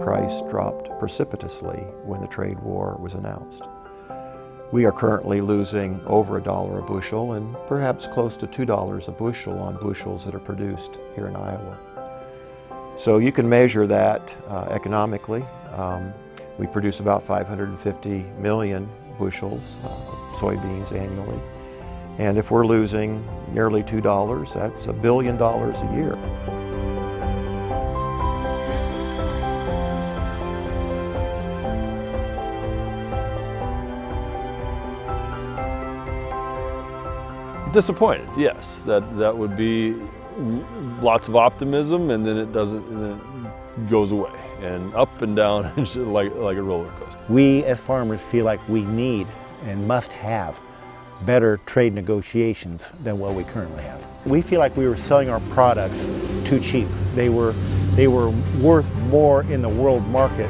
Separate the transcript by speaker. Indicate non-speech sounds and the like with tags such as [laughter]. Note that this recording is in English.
Speaker 1: price dropped precipitously when the trade war was announced. We are currently losing over a dollar a bushel and perhaps close to $2 a bushel on bushels that are produced here in Iowa. So you can measure that uh, economically. Um, we produce about 550 million bushels of soybeans annually. And if we're losing nearly $2, that's a billion dollars a year.
Speaker 2: Disappointed, yes. That that would be lots of optimism, and then it doesn't, and it goes away, and up and down, [laughs] like like a roller coaster.
Speaker 3: We as farmers feel like we need and must have better trade negotiations than what we currently have. We feel like we were selling our products too cheap. They were they were worth more in the world market